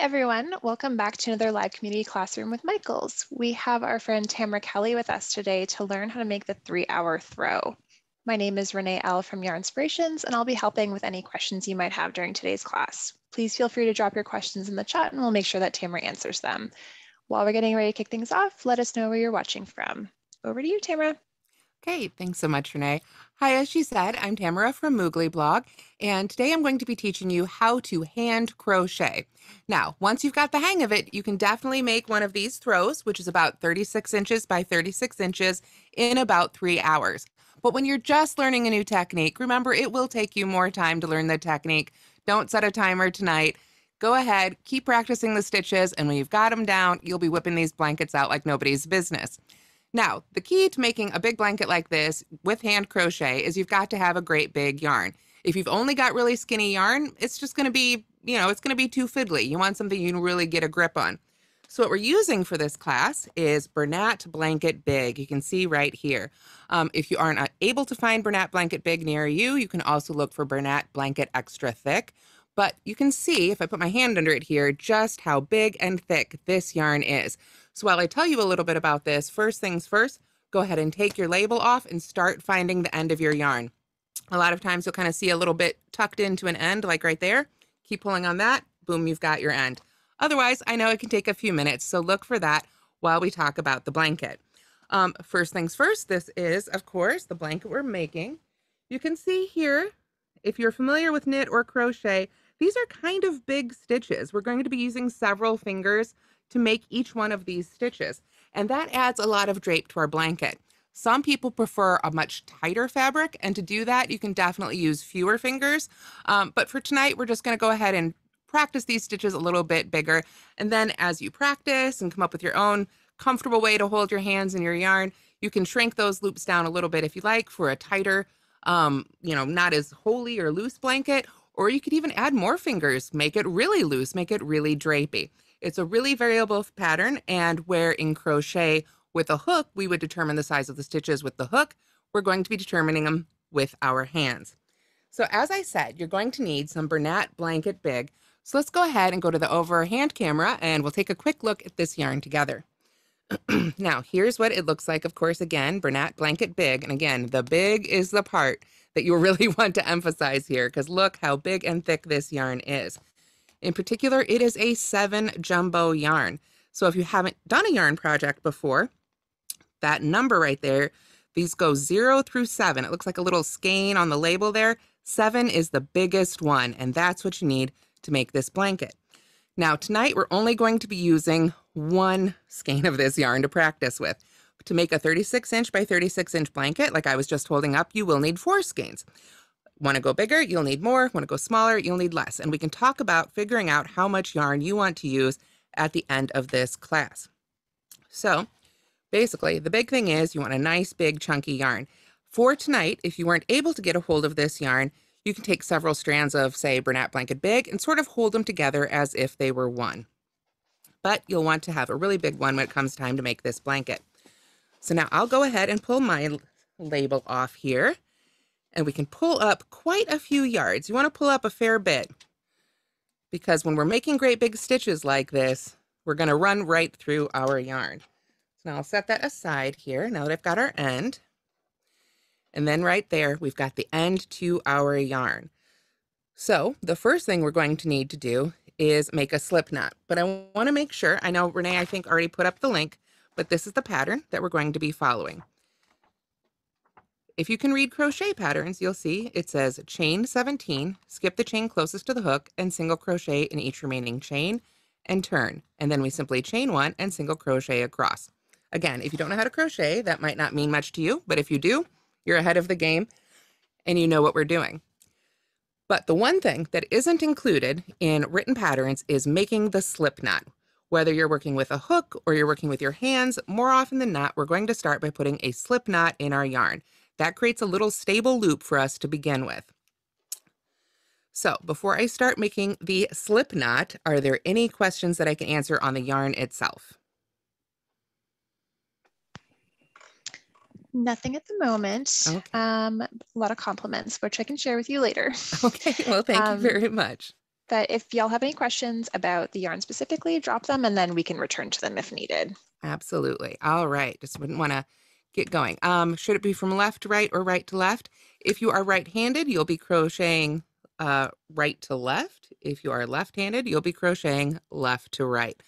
everyone. Welcome back to another live community classroom with Michaels. We have our friend Tamara Kelly with us today to learn how to make the three hour throw. My name is Renee L from Yarnspirations, and I'll be helping with any questions you might have during today's class. Please feel free to drop your questions in the chat and we'll make sure that Tamara answers them. While we're getting ready to kick things off, let us know where you're watching from. Over to you, Tamara. Okay, thanks so much, Renee. Hi, as she said, I'm Tamara from Moogly Blog, and today I'm going to be teaching you how to hand crochet. Now, once you've got the hang of it, you can definitely make one of these throws, which is about 36 inches by 36 inches, in about three hours. But when you're just learning a new technique, remember it will take you more time to learn the technique. Don't set a timer tonight. Go ahead, keep practicing the stitches, and when you've got them down, you'll be whipping these blankets out like nobody's business. Now, the key to making a big blanket like this with hand crochet is you've got to have a great big yarn. If you've only got really skinny yarn, it's just going to be, you know, it's going to be too fiddly. You want something you can really get a grip on. So what we're using for this class is Bernat Blanket Big. You can see right here. Um, if you aren't able to find Bernat Blanket Big near you, you can also look for Bernat Blanket Extra Thick. But you can see, if I put my hand under it here, just how big and thick this yarn is. So while I tell you a little bit about this, first things first, go ahead and take your label off and start finding the end of your yarn. A lot of times you'll kind of see a little bit tucked into an end, like right there. Keep pulling on that, boom, you've got your end. Otherwise, I know it can take a few minutes, so look for that while we talk about the blanket. Um, first things first, this is, of course, the blanket we're making. You can see here, if you're familiar with knit or crochet, these are kind of big stitches. We're going to be using several fingers to make each one of these stitches. And that adds a lot of drape to our blanket. Some people prefer a much tighter fabric, and to do that, you can definitely use fewer fingers. Um, but for tonight, we're just going to go ahead and practice these stitches a little bit bigger. And then as you practice and come up with your own comfortable way to hold your hands in your yarn, you can shrink those loops down a little bit if you like for a tighter, um, you know, not as holy or loose blanket, or you could even add more fingers, make it really loose, make it really drapey. It's a really variable pattern, and where in crochet with a hook, we would determine the size of the stitches with the hook, we're going to be determining them with our hands. So as I said, you're going to need some Bernat Blanket Big. So let's go ahead and go to the overhand camera and we'll take a quick look at this yarn together. now, here's what it looks like, of course, again, Bernat Blanket Big. And again, the big is the part that you really want to emphasize here because look how big and thick this yarn is. In particular, it is a seven jumbo yarn. So if you haven't done a yarn project before, that number right there, these go zero through seven. It looks like a little skein on the label there. Seven is the biggest one, and that's what you need to make this blanket. Now, tonight we're only going to be using one skein of this yarn to practice with. To make a 36 inch by 36 inch blanket, like I was just holding up, you will need four skeins. Want to go bigger? You'll need more. Want to go smaller? You'll need less. And we can talk about figuring out how much yarn you want to use at the end of this class. So basically, the big thing is you want a nice, big, chunky yarn. For tonight, if you weren't able to get a hold of this yarn, you can take several strands of, say, Bernat Blanket Big and sort of hold them together as if they were one. But you'll want to have a really big one when it comes time to make this blanket. So now I'll go ahead and pull my label off here and we can pull up quite a few yards. You want to pull up a fair bit because when we're making great big stitches like this, we're going to run right through our yarn. So now I'll set that aside here now that I've got our end. And then right there, we've got the end to our yarn. So the first thing we're going to need to do is make a slip knot. But I want to make sure, I know Renee, I think already put up the link, but this is the pattern that we're going to be following. If you can read crochet patterns, you'll see it says chain 17, skip the chain closest to the hook and single crochet in each remaining chain and turn. And then we simply chain one and single crochet across. Again, if you don't know how to crochet, that might not mean much to you, but if you do, you're ahead of the game and you know what we're doing. But the one thing that isn't included in written patterns is making the slip knot. Whether you're working with a hook or you're working with your hands, more often than not, we're going to start by putting a slip knot in our yarn. That creates a little stable loop for us to begin with. So before I start making the slip knot, are there any questions that I can answer on the yarn itself? Nothing at the moment. Okay. Um, a lot of compliments, which I can share with you later. Okay, well, thank um, you very much. But if y'all have any questions about the yarn specifically, drop them and then we can return to them if needed. Absolutely. All right. Just wouldn't want to get going. Um, should it be from left to right or right to left? If you are right-handed, you'll be crocheting uh, right to left. If you are left-handed, you'll be crocheting left to right.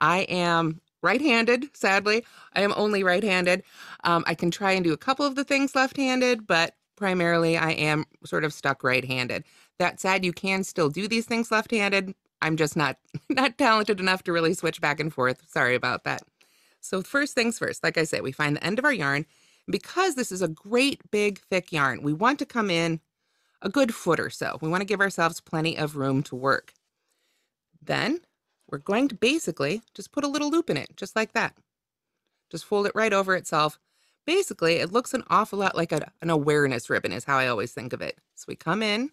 I am right-handed, sadly. I am only right-handed. Um, I can try and do a couple of the things left-handed, but primarily I am sort of stuck right-handed. That said, you can still do these things left-handed. I'm just not not talented enough to really switch back and forth. Sorry about that. So first things first, like I said, we find the end of our yarn. Because this is a great big thick yarn, we want to come in a good foot or so. We want to give ourselves plenty of room to work. Then we're going to basically just put a little loop in it, just like that. Just fold it right over itself. Basically, it looks an awful lot like a, an awareness ribbon is how I always think of it. So we come in,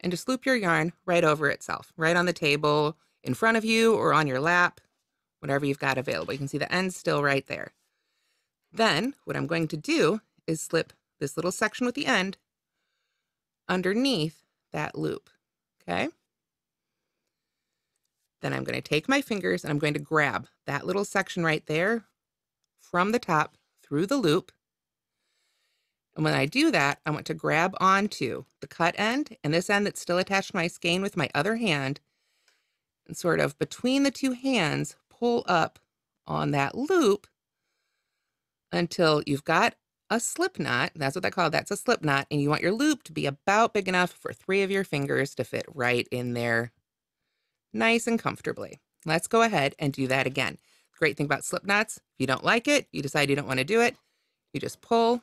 and just loop your yarn right over itself, right on the table, in front of you or on your lap, whatever you've got available. You can see the end still right there. Then what I'm going to do is slip this little section with the end underneath that loop, okay? Then I'm going to take my fingers and I'm going to grab that little section right there from the top through the loop and when I do that, I want to grab onto the cut end and this end that's still attached to my skein with my other hand and sort of between the two hands, pull up on that loop until you've got a slip knot. That's what they call it. That's a slip knot. And you want your loop to be about big enough for three of your fingers to fit right in there nice and comfortably. Let's go ahead and do that again. Great thing about slip knots, if you don't like it, you decide you don't want to do it, you just pull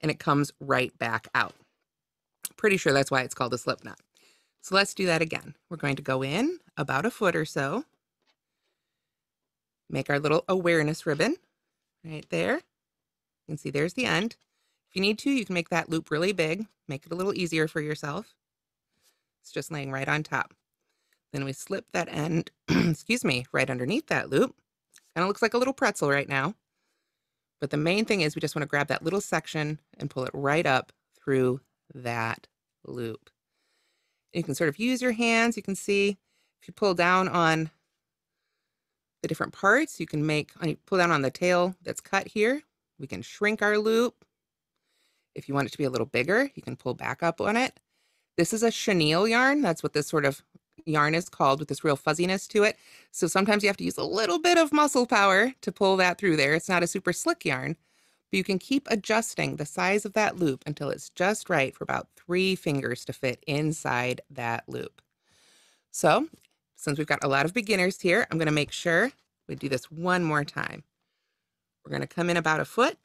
and it comes right back out. Pretty sure that's why it's called a slip knot. So let's do that again. We're going to go in about a foot or so, make our little awareness ribbon right there. You can see there's the end. If you need to, you can make that loop really big, make it a little easier for yourself. It's just laying right on top. Then we slip that end, excuse me, right underneath that loop. Kind of looks like a little pretzel right now. But the main thing is we just want to grab that little section and pull it right up through that loop. You can sort of use your hands. You can see if you pull down on the different parts, you can make, pull down on the tail that's cut here. We can shrink our loop. If you want it to be a little bigger, you can pull back up on it. This is a chenille yarn. That's what this sort of yarn is called with this real fuzziness to it. So sometimes you have to use a little bit of muscle power to pull that through there. It's not a super slick yarn, but you can keep adjusting the size of that loop until it's just right for about three fingers to fit inside that loop. So since we've got a lot of beginners here, I'm gonna make sure we do this one more time. We're gonna come in about a foot,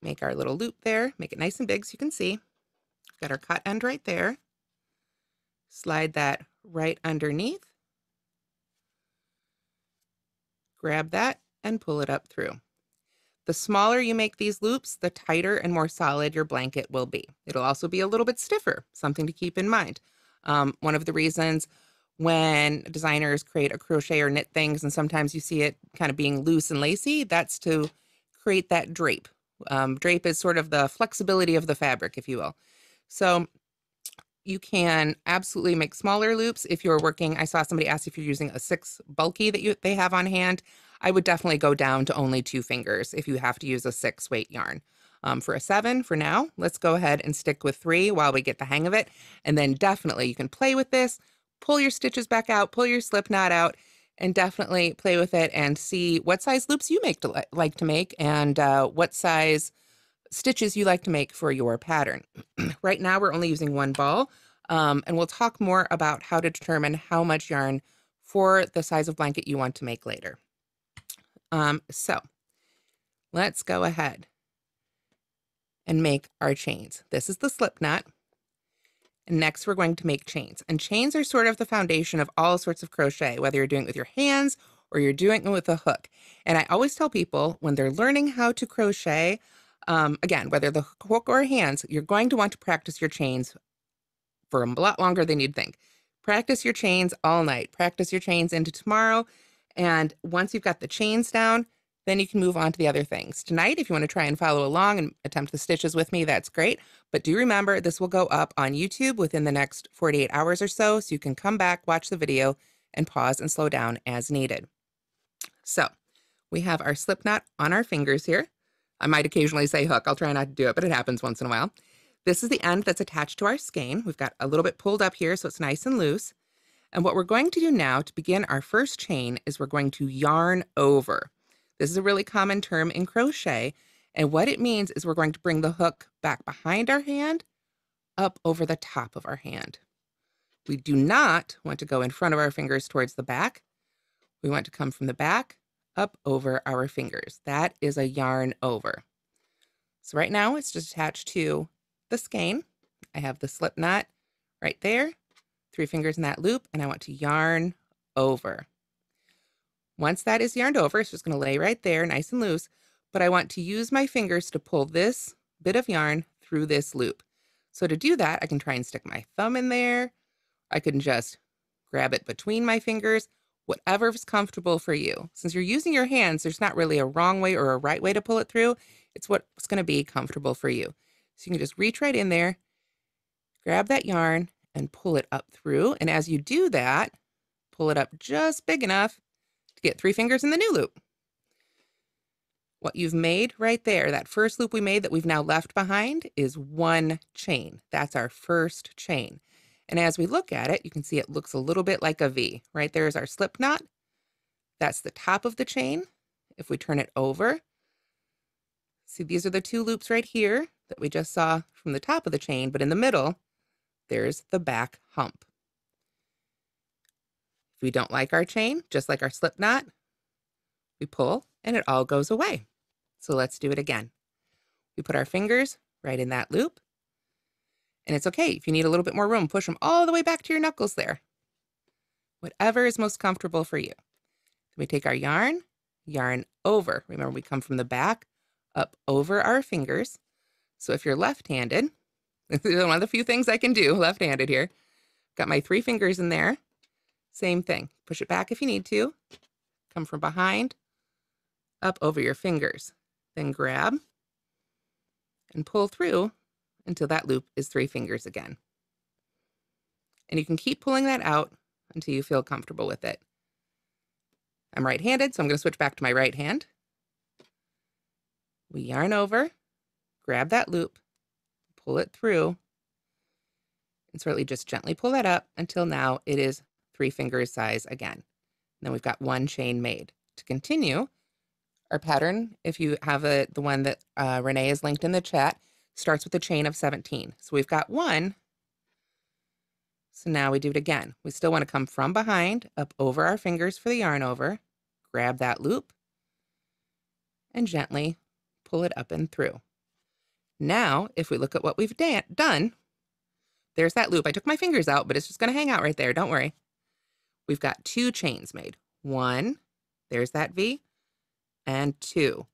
make our little loop there, make it nice and big so you can see. We've got our cut end right there. Slide that right underneath. Grab that and pull it up through. The smaller you make these loops, the tighter and more solid your blanket will be. It'll also be a little bit stiffer, something to keep in mind. Um, one of the reasons when designers create a crochet or knit things, and sometimes you see it kind of being loose and lacy, that's to create that drape. Um, drape is sort of the flexibility of the fabric, if you will. So you can absolutely make smaller loops if you're working. I saw somebody ask if you're using a six bulky that you they have on hand. I would definitely go down to only two fingers if you have to use a six weight yarn. Um, for a seven for now, let's go ahead and stick with three while we get the hang of it. And then definitely you can play with this, pull your stitches back out, pull your slip knot out, and definitely play with it and see what size loops you make to li like to make and uh, what size stitches you like to make for your pattern. right now, we're only using one ball, um, and we'll talk more about how to determine how much yarn for the size of blanket you want to make later. Um, so let's go ahead and make our chains. This is the slip knot. And next we're going to make chains. And chains are sort of the foundation of all sorts of crochet, whether you're doing it with your hands or you're doing it with a hook. And I always tell people when they're learning how to crochet, um, again, whether the hook or hands, you're going to want to practice your chains for a lot longer than you'd think. Practice your chains all night. Practice your chains into tomorrow. And once you've got the chains down, then you can move on to the other things. Tonight, if you want to try and follow along and attempt the stitches with me, that's great. But do remember, this will go up on YouTube within the next 48 hours or so, so you can come back, watch the video, and pause and slow down as needed. So we have our slip knot on our fingers here. I might occasionally say hook. I'll try not to do it, but it happens once in a while. This is the end that's attached to our skein. We've got a little bit pulled up here so it's nice and loose. And what we're going to do now to begin our first chain is we're going to yarn over. This is a really common term in crochet. And what it means is we're going to bring the hook back behind our hand, up over the top of our hand. We do not want to go in front of our fingers towards the back. We want to come from the back up over our fingers. That is a yarn over. So right now it's just attached to the skein. I have the slip knot right there, three fingers in that loop, and I want to yarn over. Once that is yarned over, it's just going to lay right there nice and loose, but I want to use my fingers to pull this bit of yarn through this loop. So to do that, I can try and stick my thumb in there. I can just grab it between my fingers, whatever is comfortable for you. Since you're using your hands, there's not really a wrong way or a right way to pull it through. It's what's going to be comfortable for you. So you can just reach right in there, grab that yarn and pull it up through. And as you do that, pull it up just big enough get three fingers in the new loop. What you've made right there, that first loop we made that we've now left behind is one chain. That's our first chain. And as we look at it, you can see it looks a little bit like a V. Right there is our slip knot. That's the top of the chain. If we turn it over, see these are the two loops right here that we just saw from the top of the chain, but in the middle, there's the back hump. We don't like our chain, just like our slip knot, we pull and it all goes away. So let's do it again. We put our fingers right in that loop. And it's okay if you need a little bit more room, push them all the way back to your knuckles there. Whatever is most comfortable for you. Then we take our yarn, yarn over. Remember, we come from the back up over our fingers. So if you're left-handed, this is one of the few things I can do left-handed here. Got my three fingers in there. Same thing. Push it back if you need to. Come from behind, up over your fingers. Then grab and pull through until that loop is three fingers again. And you can keep pulling that out until you feel comfortable with it. I'm right-handed, so I'm going to switch back to my right hand. We yarn over, grab that loop, pull it through, and slightly just gently pull that up until now it is three fingers size again. And then we've got one chain made. To continue, our pattern, if you have a, the one that uh, Renee has linked in the chat, starts with a chain of 17. So we've got one. So now we do it again. We still want to come from behind, up over our fingers for the yarn over, grab that loop, and gently pull it up and through. Now, if we look at what we've done, there's that loop. I took my fingers out, but it's just going to hang out right there. Don't worry. We've got two chains made. One, there's that V, and two.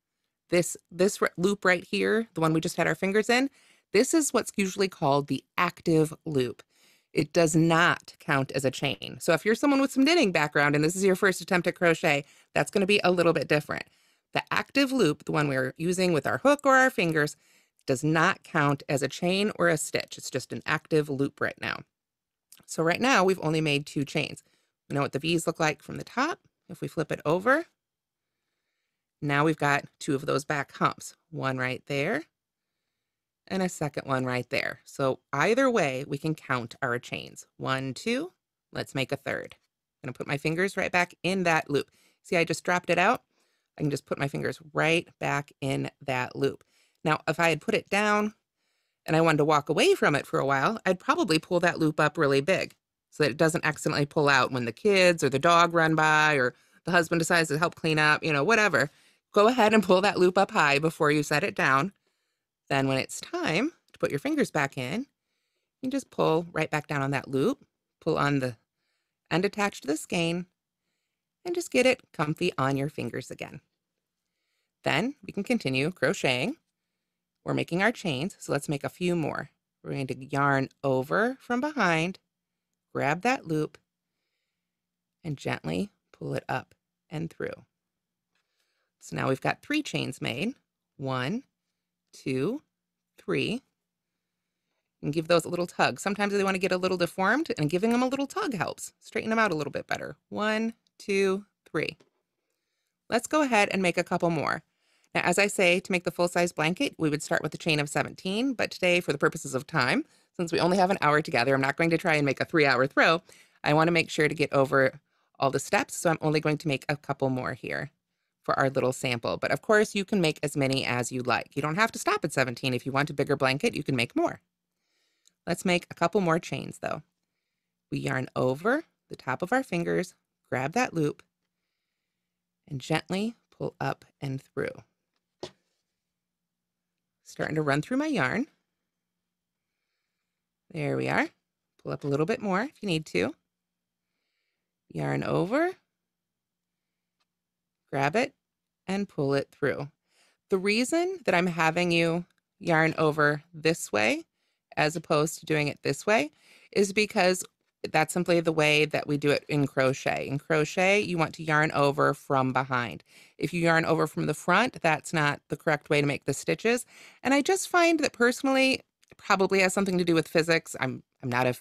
This, this loop right here, the one we just had our fingers in, this is what's usually called the active loop. It does not count as a chain. So if you're someone with some knitting background and this is your first attempt at crochet, that's going to be a little bit different. The active loop, the one we're using with our hook or our fingers, does not count as a chain or a stitch. It's just an active loop right now. So right now we've only made two chains. We know what the V's look like from the top. If we flip it over, now we've got two of those back humps, one right there and a second one right there. So either way, we can count our chains. One, two, let's make a third. I'm gonna put my fingers right back in that loop. See, I just dropped it out. I can just put my fingers right back in that loop. Now, if I had put it down and I wanted to walk away from it for a while, I'd probably pull that loop up really big so that it doesn't accidentally pull out when the kids or the dog run by or the husband decides to help clean up, you know, whatever go ahead and pull that loop up high before you set it down. Then when it's time to put your fingers back in, you can just pull right back down on that loop, pull on the end attached to the skein, and just get it comfy on your fingers again. Then we can continue crocheting. We're making our chains, so let's make a few more. We're going to yarn over from behind, grab that loop, and gently pull it up and through. So now we've got three chains made. One, two, three. And give those a little tug. Sometimes they want to get a little deformed, and giving them a little tug helps. Straighten them out a little bit better. One, two, three. Let's go ahead and make a couple more. Now, as I say, to make the full-size blanket, we would start with a chain of 17, but today, for the purposes of time, since we only have an hour together, I'm not going to try and make a three-hour throw. I want to make sure to get over all the steps, so I'm only going to make a couple more here for our little sample. But of course, you can make as many as you like. You don't have to stop at 17. If you want a bigger blanket, you can make more. Let's make a couple more chains though. We yarn over the top of our fingers, grab that loop, and gently pull up and through. Starting to run through my yarn. There we are. Pull up a little bit more if you need to. Yarn over, grab it, and pull it through. The reason that I'm having you yarn over this way as opposed to doing it this way is because that's simply the way that we do it in crochet. In crochet, you want to yarn over from behind. If you yarn over from the front, that's not the correct way to make the stitches. And I just find that personally, probably has something to do with physics. I'm I'm not a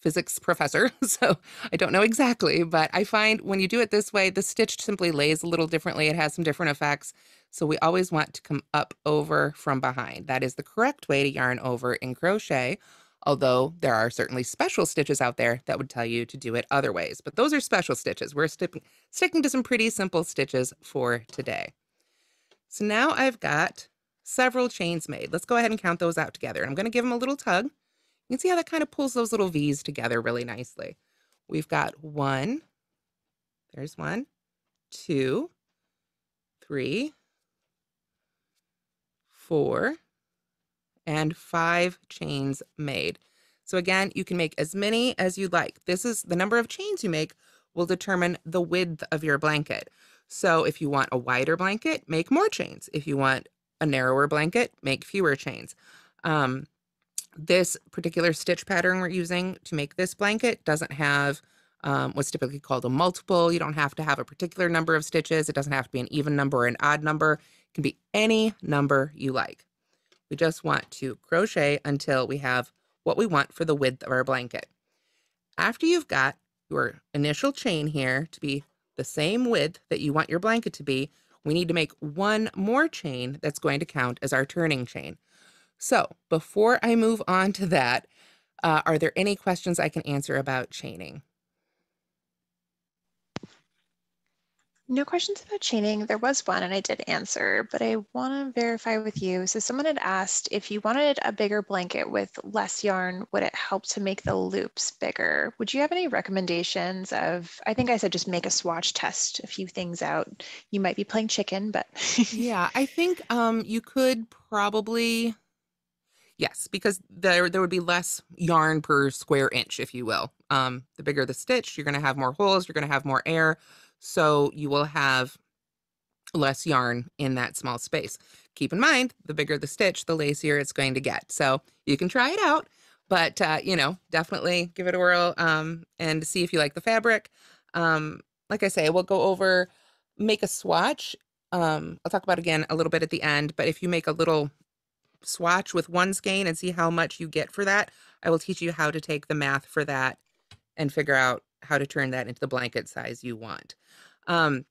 physics professor, so I don't know exactly, but I find when you do it this way, the stitch simply lays a little differently. It has some different effects. So we always want to come up over from behind. That is the correct way to yarn over in crochet, although there are certainly special stitches out there that would tell you to do it other ways. But those are special stitches. We're st sticking to some pretty simple stitches for today. So now I've got several chains made. Let's go ahead and count those out together. I'm going to give them a little tug. You can see how that kind of pulls those little V's together really nicely. We've got one, there's one, two, three, four, and five chains made. So again, you can make as many as you'd like. This is the number of chains you make will determine the width of your blanket. So if you want a wider blanket, make more chains. If you want a narrower blanket, make fewer chains. Um, this particular stitch pattern we're using to make this blanket doesn't have um, what's typically called a multiple. You don't have to have a particular number of stitches. It doesn't have to be an even number or an odd number. It can be any number you like. We just want to crochet until we have what we want for the width of our blanket. After you've got your initial chain here to be the same width that you want your blanket to be, we need to make one more chain that's going to count as our turning chain. So before I move on to that, uh, are there any questions I can answer about chaining? No questions about chaining. There was one and I did answer, but I want to verify with you. So someone had asked if you wanted a bigger blanket with less yarn, would it help to make the loops bigger? Would you have any recommendations of, I think I said just make a swatch test a few things out. You might be playing chicken, but. yeah, I think um, you could probably Yes, because there there would be less yarn per square inch, if you will. Um, the bigger the stitch, you're going to have more holes, you're going to have more air, so you will have less yarn in that small space. Keep in mind, the bigger the stitch, the lacier it's going to get. So you can try it out, but uh, you know, definitely give it a whirl um, and see if you like the fabric. Um, like I say, we'll go over make a swatch. Um, I'll talk about again a little bit at the end, but if you make a little swatch with one skein and see how much you get for that. I will teach you how to take the math for that and figure out how to turn that into the blanket size you want. Um,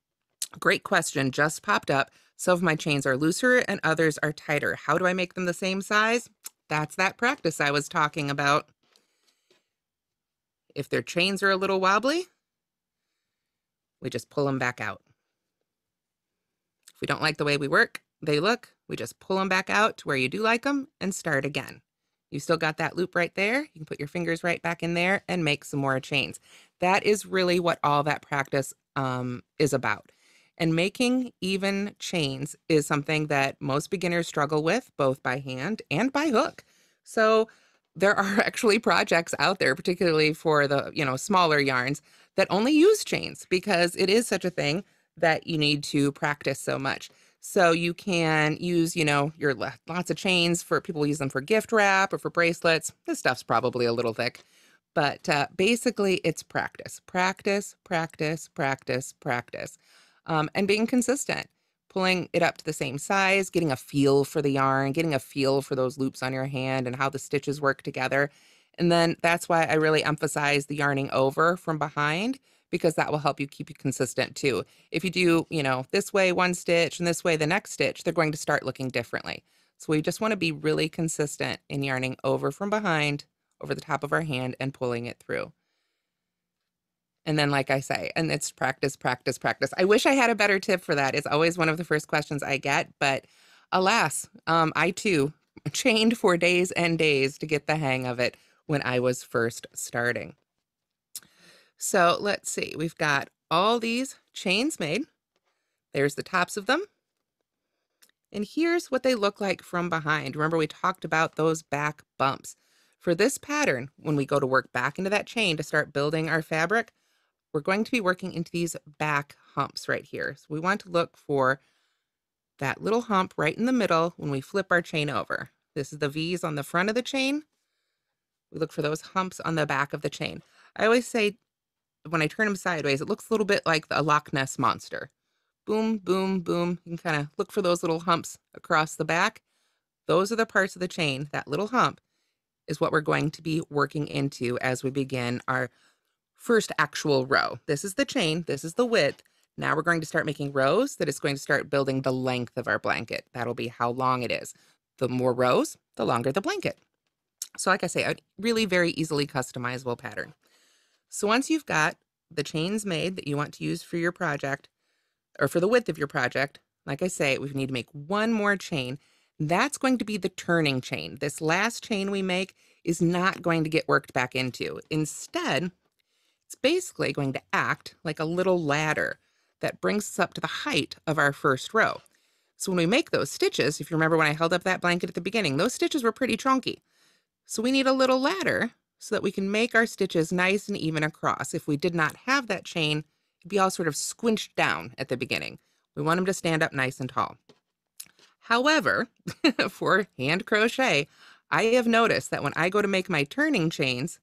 great question just popped up. Some of my chains are looser and others are tighter. How do I make them the same size? That's that practice I was talking about. If their chains are a little wobbly, we just pull them back out. If we don't like the way we work, they look, we just pull them back out to where you do like them and start again. You still got that loop right there. You can put your fingers right back in there and make some more chains. That is really what all that practice um, is about. And making even chains is something that most beginners struggle with, both by hand and by hook. So there are actually projects out there, particularly for the you know smaller yarns, that only use chains because it is such a thing that you need to practice so much. So you can use, you know, your lots of chains for people use them for gift wrap or for bracelets. This stuff's probably a little thick, but uh, basically it's practice, practice, practice, practice, practice, um, and being consistent. pulling it up to the same size, getting a feel for the yarn, getting a feel for those loops on your hand and how the stitches work together. And then that's why I really emphasize the yarning over from behind because that will help you keep you consistent too. If you do, you know, this way one stitch and this way the next stitch, they're going to start looking differently. So we just want to be really consistent in yarning over from behind, over the top of our hand and pulling it through. And then, like I say, and it's practice, practice, practice. I wish I had a better tip for that. It's always one of the first questions I get, but alas, um, I too chained for days and days to get the hang of it when I was first starting. So let's see, we've got all these chains made. There's the tops of them. And here's what they look like from behind. Remember, we talked about those back bumps. For this pattern, when we go to work back into that chain to start building our fabric, we're going to be working into these back humps right here. So we want to look for that little hump right in the middle when we flip our chain over. This is the V's on the front of the chain. We look for those humps on the back of the chain. I always say when I turn them sideways, it looks a little bit like the Loch Ness monster. Boom, boom, boom. You can kind of look for those little humps across the back. Those are the parts of the chain. That little hump is what we're going to be working into as we begin our first actual row. This is the chain. This is the width. Now we're going to start making rows that is going to start building the length of our blanket. That'll be how long it is. The more rows, the longer the blanket. So like I say, a really very easily customizable pattern. So once you've got the chains made that you want to use for your project or for the width of your project, like I say, we need to make one more chain. That's going to be the turning chain. This last chain we make is not going to get worked back into. Instead, it's basically going to act like a little ladder that brings us up to the height of our first row. So when we make those stitches, if you remember when I held up that blanket at the beginning, those stitches were pretty chunky. So we need a little ladder so that we can make our stitches nice and even across. If we did not have that chain, it'd be all sort of squinched down at the beginning. We want them to stand up nice and tall. However, for hand crochet, I have noticed that when I go to make my turning chains,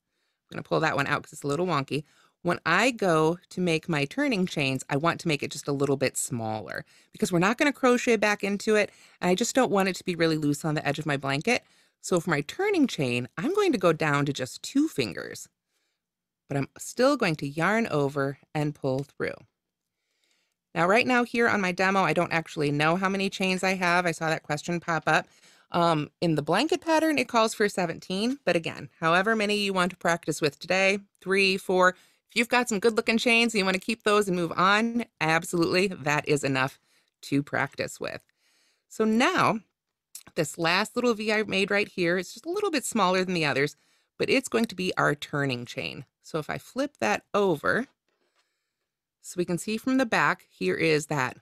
I'm going to pull that one out because it's a little wonky. When I go to make my turning chains, I want to make it just a little bit smaller because we're not going to crochet back into it. And I just don't want it to be really loose on the edge of my blanket. So for my turning chain, I'm going to go down to just two fingers, but I'm still going to yarn over and pull through. Now, right now here on my demo, I don't actually know how many chains I have. I saw that question pop up. Um, in the blanket pattern, it calls for 17, but again, however many you want to practice with today, three, four, if you've got some good looking chains and you want to keep those and move on, absolutely, that is enough to practice with. So now this last little V I made right here, it's just a little bit smaller than the others, but it's going to be our turning chain. So if I flip that over, so we can see from the back, here is that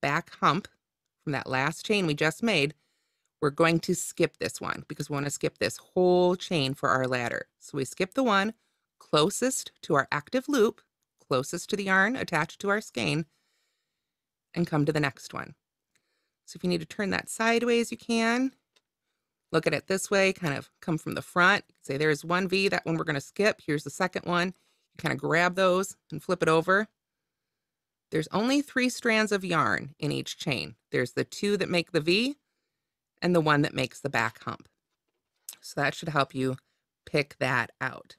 back hump from that last chain we just made. We're going to skip this one because we want to skip this whole chain for our ladder. So we skip the one closest to our active loop, closest to the yarn attached to our skein, and come to the next one. So if you need to turn that sideways, you can. Look at it this way, kind of come from the front. Say there's one V, that one we're going to skip. Here's the second one. You kind of grab those and flip it over. There's only three strands of yarn in each chain. There's the two that make the V and the one that makes the back hump. So that should help you pick that out.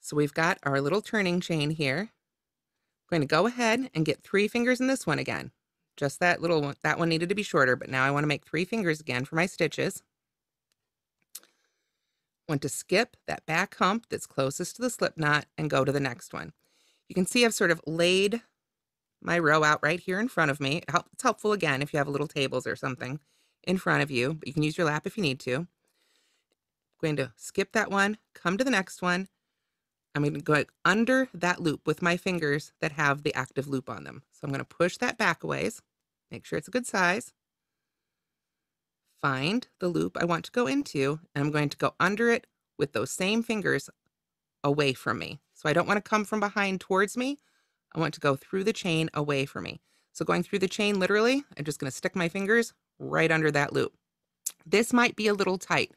So we've got our little turning chain here. I'm going to go ahead and get three fingers in this one again. Just that little one, that one needed to be shorter, but now I want to make three fingers again for my stitches. Want to skip that back hump that's closest to the slip knot and go to the next one. You can see I've sort of laid my row out right here in front of me. It's helpful again if you have little tables or something in front of you, but you can use your lap if you need to. I'm going to skip that one, come to the next one. I'm going to go under that loop with my fingers that have the active loop on them. So I'm going to push that back a ways. Make sure it's a good size. Find the loop I want to go into, and I'm going to go under it with those same fingers away from me. So I don't want to come from behind towards me. I want to go through the chain away from me. So going through the chain, literally, I'm just going to stick my fingers right under that loop. This might be a little tight.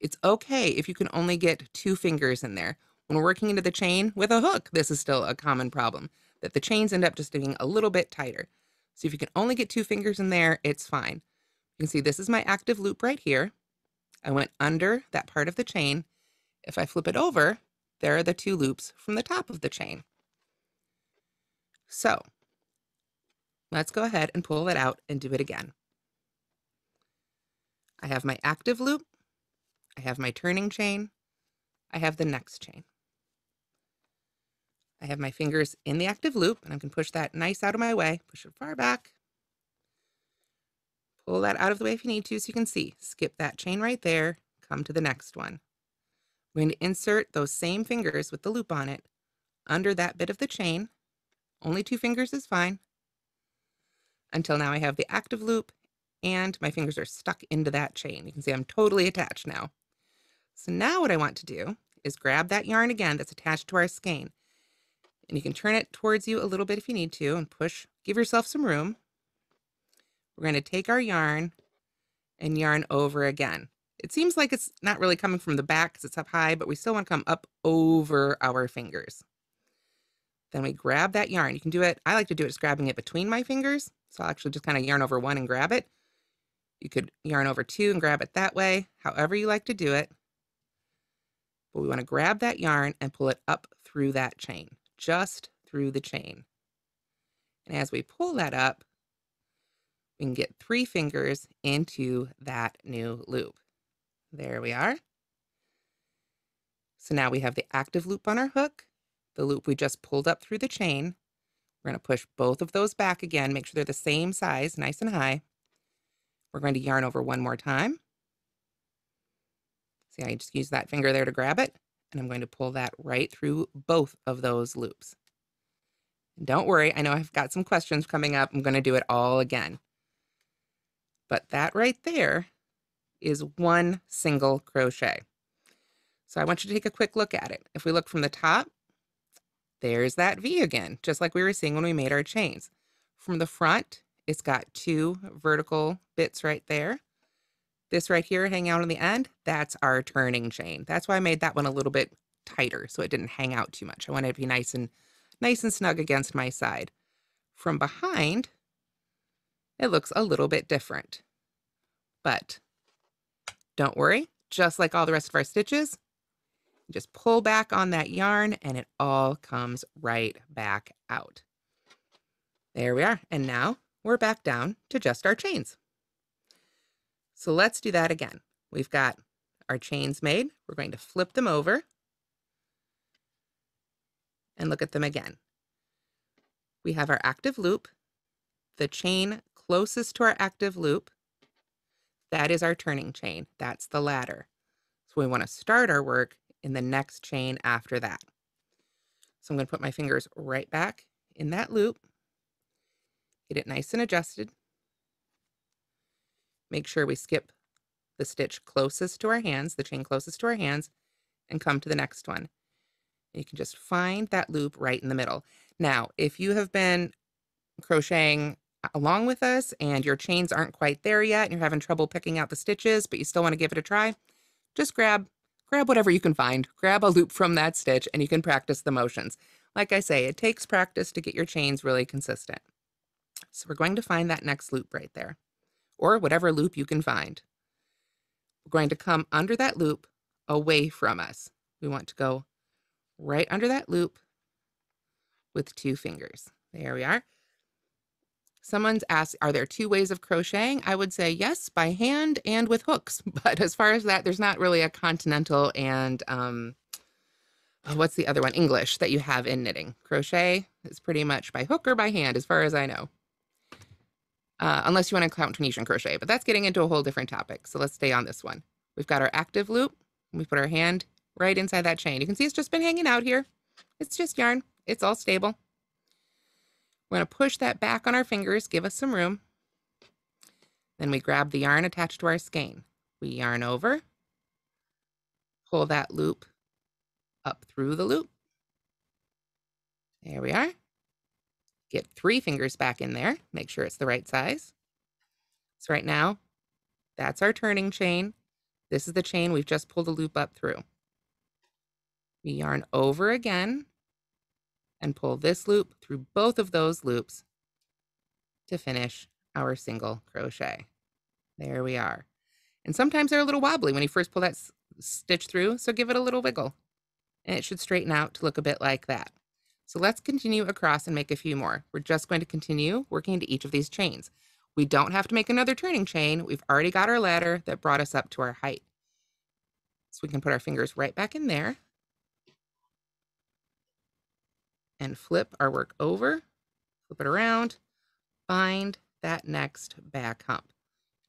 It's okay if you can only get two fingers in there. When working into the chain with a hook, this is still a common problem, that the chains end up just being a little bit tighter. So if you can only get two fingers in there, it's fine. You can see this is my active loop right here. I went under that part of the chain. If I flip it over, there are the two loops from the top of the chain. So let's go ahead and pull it out and do it again. I have my active loop, I have my turning chain, I have the next chain. I have my fingers in the active loop, and I can push that nice out of my way, push it far back. Pull that out of the way if you need to so you can see. Skip that chain right there, come to the next one. I'm going to insert those same fingers with the loop on it under that bit of the chain. Only two fingers is fine. Until now I have the active loop and my fingers are stuck into that chain. You can see I'm totally attached now. So now what I want to do is grab that yarn again that's attached to our skein. And you can turn it towards you a little bit if you need to and push, give yourself some room. We're going to take our yarn and yarn over again. It seems like it's not really coming from the back because it's up high, but we still want to come up over our fingers. Then we grab that yarn. You can do it, I like to do it just grabbing it between my fingers. So I'll actually just kind of yarn over one and grab it. You could yarn over two and grab it that way, however you like to do it. But we want to grab that yarn and pull it up through that chain, just through the chain. And as we pull that up, we can get three fingers into that new loop. There we are. So now we have the active loop on our hook, the loop we just pulled up through the chain. We're going to push both of those back again, make sure they're the same size, nice and high. We're going to yarn over one more time. See, I just use that finger there to grab it, and I'm going to pull that right through both of those loops. And don't worry, I know I've got some questions coming up. I'm going to do it all again. But that right there is one single crochet. So I want you to take a quick look at it. If we look from the top, there's that V again, just like we were seeing when we made our chains. From the front, it's got two vertical bits right there. This right here hang out on the end, that's our turning chain. That's why I made that one a little bit tighter so it didn't hang out too much. I wanted it to be nice and nice and snug against my side. From behind, it looks a little bit different. But don't worry, just like all the rest of our stitches, just pull back on that yarn and it all comes right back out. There we are. And now we're back down to just our chains. So let's do that again. We've got our chains made. We're going to flip them over and look at them again. We have our active loop, the chain closest to our active loop. That is our turning chain. That's the ladder. So we want to start our work in the next chain after that. So I'm going to put my fingers right back in that loop Get it nice and adjusted. Make sure we skip the stitch closest to our hands, the chain closest to our hands, and come to the next one. You can just find that loop right in the middle. Now, if you have been crocheting along with us and your chains aren't quite there yet and you're having trouble picking out the stitches, but you still want to give it a try, just grab grab whatever you can find. Grab a loop from that stitch and you can practice the motions. Like I say, it takes practice to get your chains really consistent. So we're going to find that next loop right there, or whatever loop you can find. We're going to come under that loop away from us. We want to go right under that loop with two fingers. There we are. Someone's asked, are there two ways of crocheting? I would say yes, by hand and with hooks. But as far as that, there's not really a continental and um, oh, what's the other one? English that you have in knitting. Crochet is pretty much by hook or by hand, as far as I know uh, unless you want to count Tunisian crochet, but that's getting into a whole different topic. So let's stay on this one. We've got our active loop. we put our hand right inside that chain. You can see it's just been hanging out here. It's just yarn. It's all stable. We're going to push that back on our fingers, give us some room. Then we grab the yarn attached to our skein. We yarn over, pull that loop up through the loop. There we are. Get three fingers back in there. Make sure it's the right size. So right now, that's our turning chain. This is the chain we've just pulled a loop up through. We yarn over again and pull this loop through both of those loops to finish our single crochet. There we are. And sometimes they're a little wobbly when you first pull that stitch through, so give it a little wiggle. And it should straighten out to look a bit like that. So let's continue across and make a few more. We're just going to continue working into each of these chains. We don't have to make another turning chain. We've already got our ladder that brought us up to our height. So we can put our fingers right back in there and flip our work over, flip it around, find that next back hump.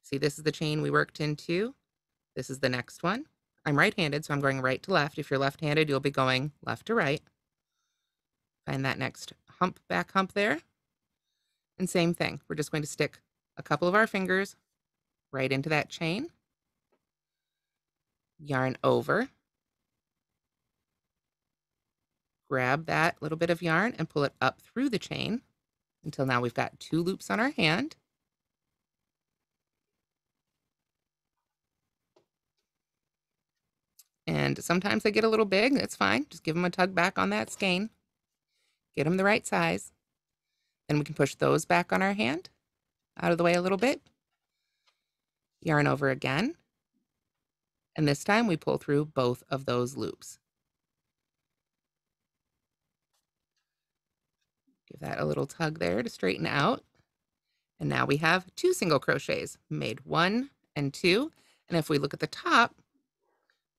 See, this is the chain we worked into. This is the next one. I'm right-handed, so I'm going right to left. If you're left-handed, you'll be going left to right. Find that next hump, back hump there. And same thing, we're just going to stick a couple of our fingers right into that chain, yarn over, grab that little bit of yarn and pull it up through the chain until now we've got two loops on our hand. And sometimes they get a little big. That's fine. Just give them a tug back on that skein. Get them the right size. Then we can push those back on our hand out of the way a little bit. Yarn over again. And this time we pull through both of those loops. Give that a little tug there to straighten out. And now we have two single crochets, made one and two. And if we look at the top,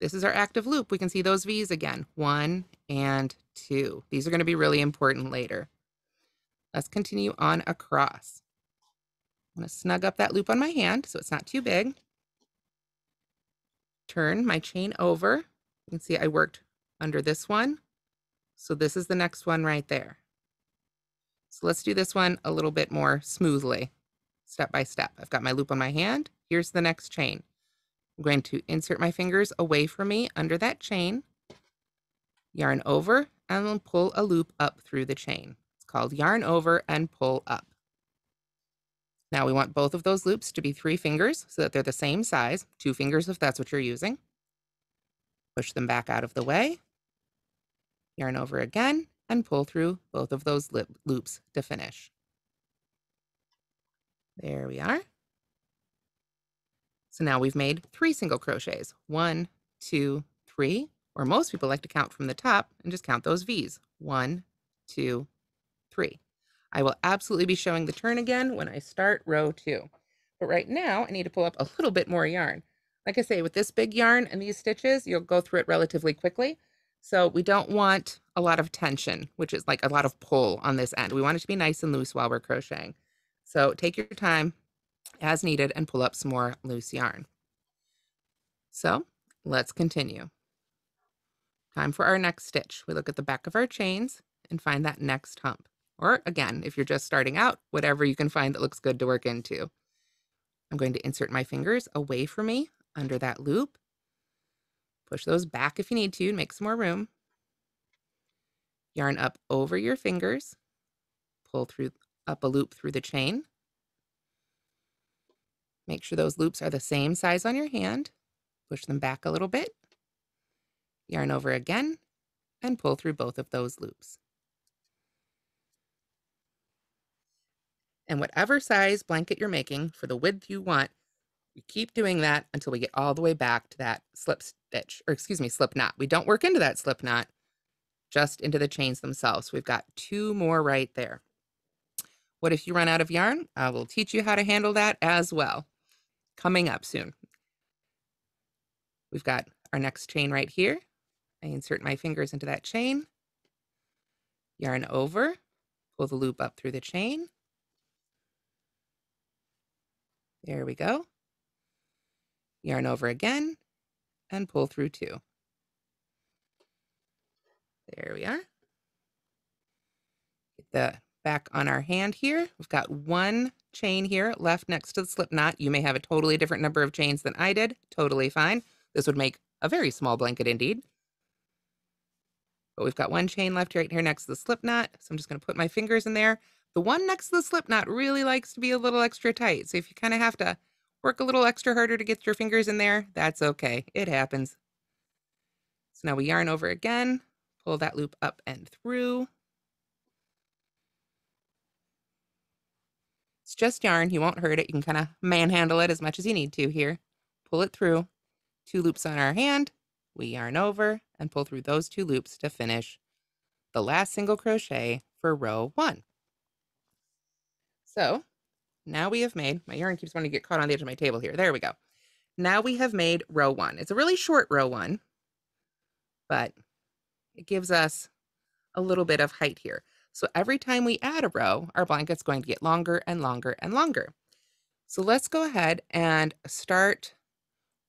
this is our active loop. We can see those V's again, one and two. These are gonna be really important later. Let's continue on across. I'm gonna snug up that loop on my hand so it's not too big. Turn my chain over. You can see I worked under this one. So this is the next one right there. So let's do this one a little bit more smoothly, step by step. I've got my loop on my hand. Here's the next chain. I'm going to insert my fingers away from me under that chain, yarn over, and then pull a loop up through the chain. It's called yarn over and pull up. Now we want both of those loops to be three fingers so that they're the same size, two fingers if that's what you're using. Push them back out of the way, yarn over again, and pull through both of those loops to finish. There we are. So now we've made three single crochets. One, two, three, or most people like to count from the top and just count those V's. One, two, three. I will absolutely be showing the turn again when I start row two. But right now I need to pull up a little bit more yarn. Like I say, with this big yarn and these stitches, you'll go through it relatively quickly. So we don't want a lot of tension, which is like a lot of pull on this end. We want it to be nice and loose while we're crocheting. So take your time as needed and pull up some more loose yarn. So let's continue. Time for our next stitch. We look at the back of our chains and find that next hump. Or again, if you're just starting out, whatever you can find that looks good to work into. I'm going to insert my fingers away from me under that loop Push those back if you need to and make some more room. Yarn up over your fingers. Pull through up a loop through the chain. Make sure those loops are the same size on your hand. Push them back a little bit. Yarn over again and pull through both of those loops. And whatever size blanket you're making for the width you want, we keep doing that until we get all the way back to that slip or excuse me, slip knot. We don't work into that slip knot, just into the chains themselves. We've got two more right there. What if you run out of yarn? I will teach you how to handle that as well. Coming up soon. We've got our next chain right here. I insert my fingers into that chain, yarn over, pull the loop up through the chain. There we go yarn over again, and pull through two. There we are. Get the back on our hand here. We've got one chain here left next to the slip knot. You may have a totally different number of chains than I did. Totally fine. This would make a very small blanket indeed. But we've got one chain left right here next to the slip knot. So I'm just going to put my fingers in there. The one next to the slip knot really likes to be a little extra tight. So if you kind of have to work a little extra harder to get your fingers in there, that's okay. It happens. So now we yarn over again, pull that loop up and through. It's just yarn. You won't hurt it. You can kind of manhandle it as much as you need to here. Pull it through. Two loops on our hand. We yarn over and pull through those two loops to finish the last single crochet for row one. So now we have made, my yarn keeps wanting to get caught on the edge of my table here. There we go. Now we have made row one. It's a really short row one, but it gives us a little bit of height here. So every time we add a row, our blanket's going to get longer and longer and longer. So let's go ahead and start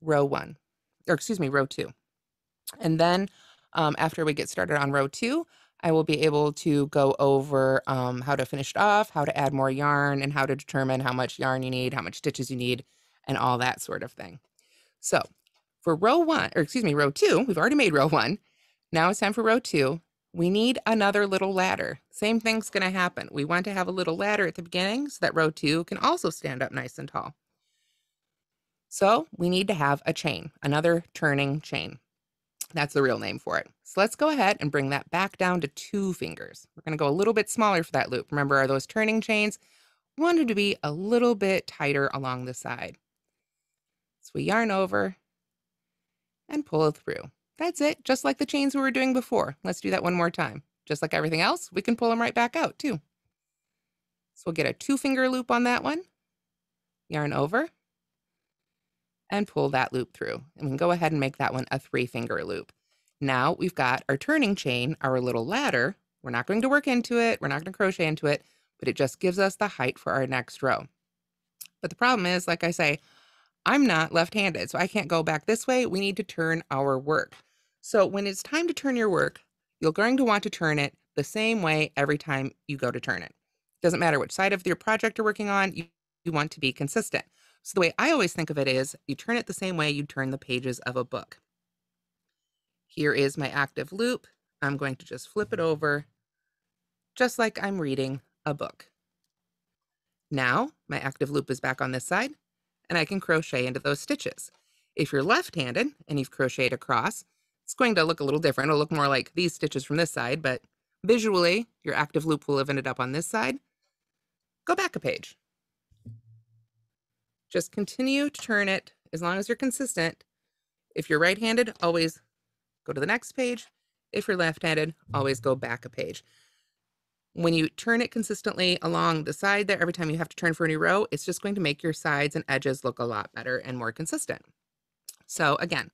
row one, or excuse me, row two. And then um, after we get started on row two, I will be able to go over um, how to finish it off, how to add more yarn, and how to determine how much yarn you need, how much stitches you need, and all that sort of thing. So for row one, or excuse me, row two, we've already made row one. Now it's time for row two. We need another little ladder. Same thing's going to happen. We want to have a little ladder at the beginning so that row two can also stand up nice and tall. So we need to have a chain, another turning chain. That's the real name for it. So let's go ahead and bring that back down to two fingers. We're going to go a little bit smaller for that loop. Remember, are those turning chains wanted to be a little bit tighter along the side. So we yarn over and pull it through. That's it, just like the chains we were doing before. Let's do that one more time. Just like everything else, we can pull them right back out too. So we'll get a two finger loop on that one, yarn over, and pull that loop through. And we can go ahead and make that one a three finger loop. Now we've got our turning chain, our little ladder. We're not going to work into it. We're not going to crochet into it, but it just gives us the height for our next row. But the problem is, like I say, I'm not left-handed, so I can't go back this way. We need to turn our work. So when it's time to turn your work, you're going to want to turn it the same way every time you go to turn it. Doesn't matter which side of your project you're working on, you, you want to be consistent. So the way I always think of it is you turn it the same way you turn the pages of a book. Here is my active loop. I'm going to just flip it over just like I'm reading a book. Now my active loop is back on this side and I can crochet into those stitches. If you're left-handed and you've crocheted across, it's going to look a little different. It'll look more like these stitches from this side, but visually your active loop will have ended up on this side. Go back a page. Just continue to turn it as long as you're consistent. If you're right-handed, always go to the next page. If you're left-handed, always go back a page. When you turn it consistently along the side there, every time you have to turn for a new row, it's just going to make your sides and edges look a lot better and more consistent. So again,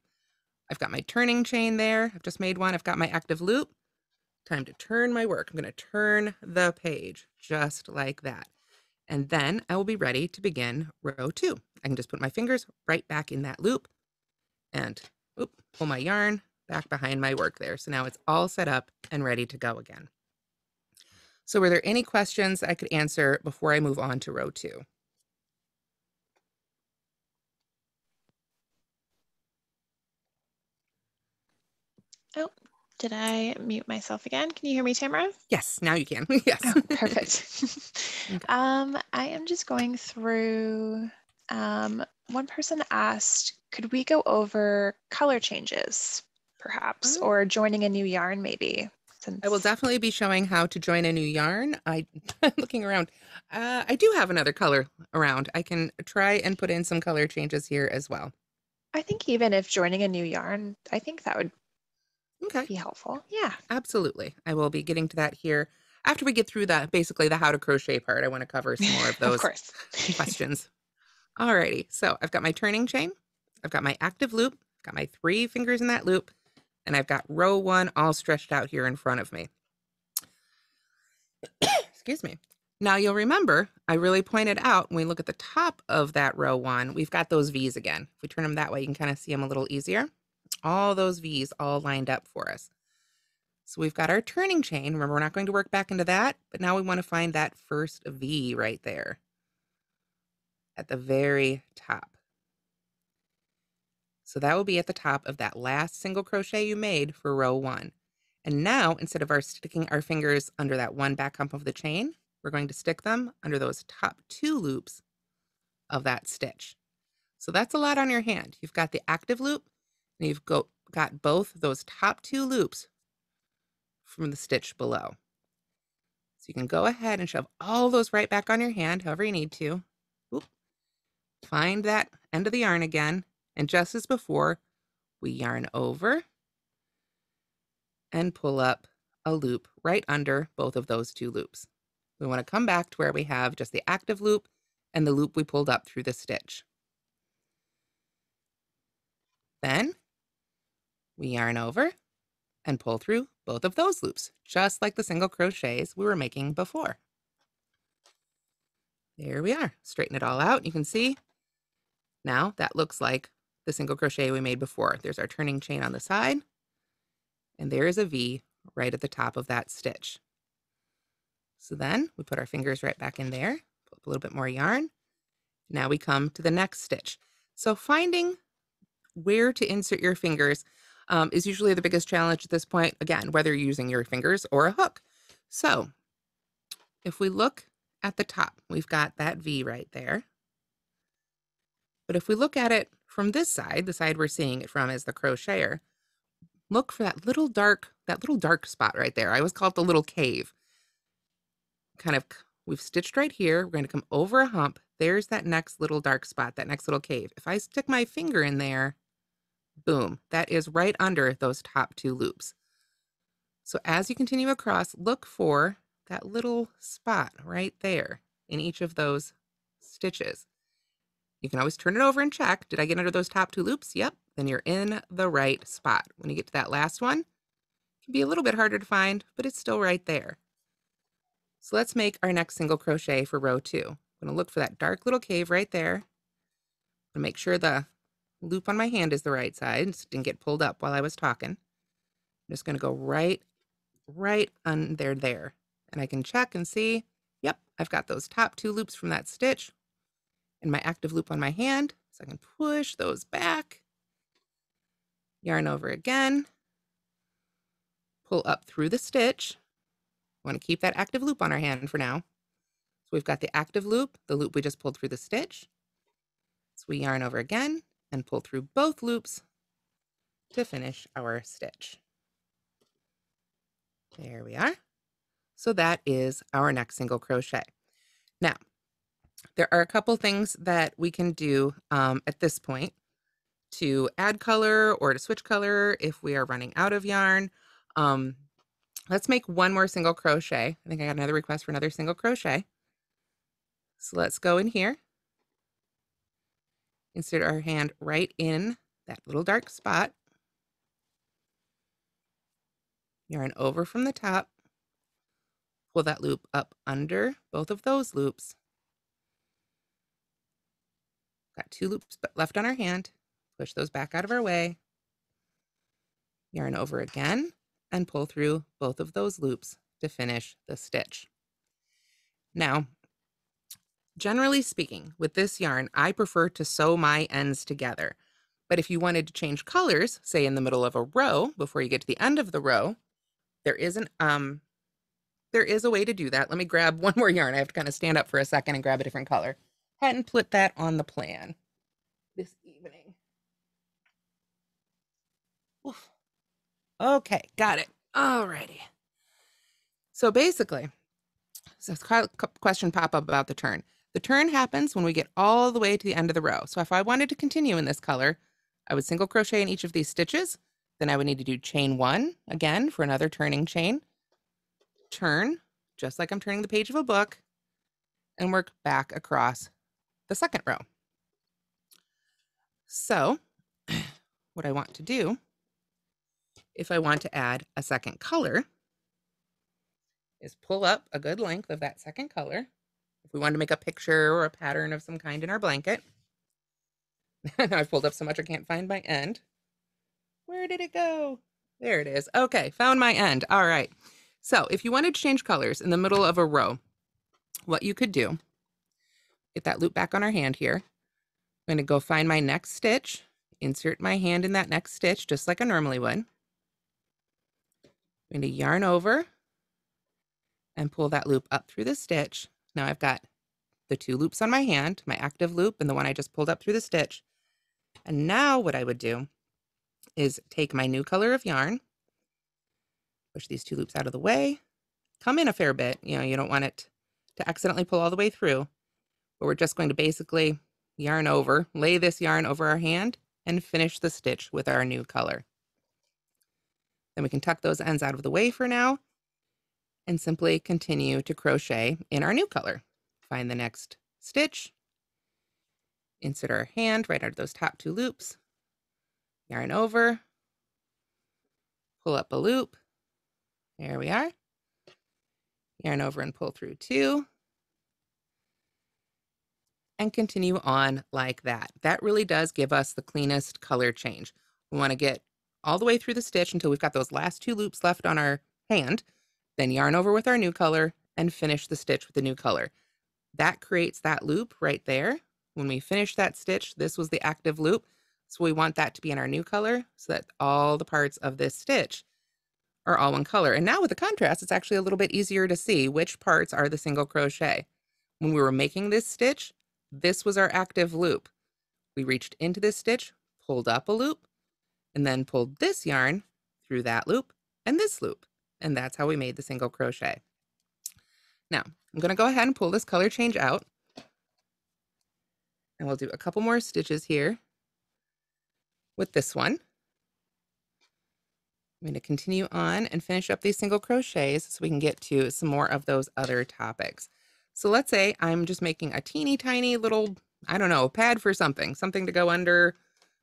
I've got my turning chain there. I've just made one. I've got my active loop. Time to turn my work. I'm going to turn the page just like that. And then I will be ready to begin row two. I can just put my fingers right back in that loop and oop, pull my yarn back behind my work there. So now it's all set up and ready to go again. So were there any questions I could answer before I move on to row two? Oh, did I mute myself again? Can you hear me, Tamara? Yes, now you can. yes. Oh, perfect. okay. um, I am just going through. Um, one person asked, could we go over color changes, perhaps, oh. or joining a new yarn, maybe? Since... I will definitely be showing how to join a new yarn. I, am looking around, uh, I do have another color around. I can try and put in some color changes here as well. I think even if joining a new yarn, I think that would Okay. Be helpful. Yeah. Absolutely. I will be getting to that here after we get through the basically the how to crochet part. I want to cover some more of those of course. questions. Alrighty. So I've got my turning chain. I've got my active loop. Got my three fingers in that loop. And I've got row one all stretched out here in front of me. Excuse me. Now you'll remember I really pointed out when we look at the top of that row one, we've got those V's again. If we turn them that way, you can kind of see them a little easier all those V's all lined up for us. So we've got our turning chain. Remember, we're not going to work back into that, but now we want to find that first V right there at the very top. So that will be at the top of that last single crochet you made for row one. And now, instead of our sticking our fingers under that one back hump of the chain, we're going to stick them under those top two loops of that stitch. So that's a lot on your hand. You've got the active loop and you've go, got both those top two loops from the stitch below. So you can go ahead and shove all those right back on your hand, however you need to. Oop. Find that end of the yarn again. And just as before, we yarn over and pull up a loop right under both of those two loops. We want to come back to where we have just the active loop and the loop we pulled up through the stitch. Then we yarn over and pull through both of those loops, just like the single crochets we were making before. There we are. Straighten it all out. You can see now that looks like the single crochet we made before. There's our turning chain on the side, and there is a V right at the top of that stitch. So then we put our fingers right back in there, pull up a little bit more yarn. Now we come to the next stitch. So finding where to insert your fingers um, is usually the biggest challenge at this point, again, whether you're using your fingers or a hook. So if we look at the top, we've got that V right there. But if we look at it from this side, the side we're seeing it from is the crocheter, look for that little dark, that little dark spot right there. I always call it the little cave. Kind of, we've stitched right here. We're going to come over a hump. There's that next little dark spot, that next little cave. If I stick my finger in there, boom, that is right under those top two loops. So as you continue across, look for that little spot right there in each of those stitches. You can always turn it over and check. Did I get under those top two loops? Yep. Then you're in the right spot. When you get to that last one, it can be a little bit harder to find, but it's still right there. So let's make our next single crochet for row two. I'm going to look for that dark little cave right there. And make sure the loop on my hand is the right side. So didn't get pulled up while I was talking. I'm just going to go right, right under there. And I can check and see, yep, I've got those top two loops from that stitch and my active loop on my hand. So I can push those back, yarn over again, pull up through the stitch. want to keep that active loop on our hand for now. So we've got the active loop, the loop we just pulled through the stitch. So we yarn over again and pull through both loops to finish our stitch. There we are. So that is our next single crochet. Now, there are a couple things that we can do um, at this point to add color or to switch color if we are running out of yarn. Um, let's make one more single crochet. I think I got another request for another single crochet. So let's go in here. Insert our hand right in that little dark spot. Yarn over from the top. Pull that loop up under both of those loops Got two loops left on our hand. Push those back out of our way. Yarn over again and pull through both of those loops to finish the stitch. Now, generally speaking, with this yarn, I prefer to sew my ends together. But if you wanted to change colors, say in the middle of a row, before you get to the end of the row, there is an um there is a way to do that. Let me grab one more yarn. I have to kind of stand up for a second and grab a different color hadn't put that on the plan this evening. Oof. Okay, got it. Alrighty. So basically, so question pop up about the turn. The turn happens when we get all the way to the end of the row. So if I wanted to continue in this color, I would single crochet in each of these stitches. Then I would need to do chain one again for another turning chain. Turn, just like I'm turning the page of a book, and work back across the second row. So what I want to do, if I want to add a second color, is pull up a good length of that second color. If we want to make a picture or a pattern of some kind in our blanket. I've pulled up so much I can't find my end. Where did it go? There it is. Okay, found my end. All right. So if you wanted to change colors in the middle of a row, what you could do get that loop back on our hand here. I'm going to go find my next stitch, insert my hand in that next stitch just like I normally would. I'm going to yarn over and pull that loop up through the stitch. Now I've got the two loops on my hand, my active loop and the one I just pulled up through the stitch. And now what I would do is take my new color of yarn, push these two loops out of the way, come in a fair bit. You know, you don't want it to accidentally pull all the way through. But we're just going to basically yarn over, lay this yarn over our hand and finish the stitch with our new color. Then we can tuck those ends out of the way for now and simply continue to crochet in our new color. Find the next stitch, insert our hand right under those top two loops, yarn over, pull up a loop. There we are. Yarn over and pull through two. And continue on like that. That really does give us the cleanest color change. We want to get all the way through the stitch until we've got those last two loops left on our hand, then yarn over with our new color and finish the stitch with the new color. That creates that loop right there. When we finish that stitch, this was the active loop. So we want that to be in our new color so that all the parts of this stitch are all one color. And now with the contrast, it's actually a little bit easier to see which parts are the single crochet. When we were making this stitch, this was our active loop. We reached into this stitch, pulled up a loop, and then pulled this yarn through that loop and this loop. And that's how we made the single crochet. Now, I'm going to go ahead and pull this color change out. And we'll do a couple more stitches here with this one. I'm going to continue on and finish up these single crochets so we can get to some more of those other topics. So let's say I'm just making a teeny tiny little, I don't know, pad for something, something to go under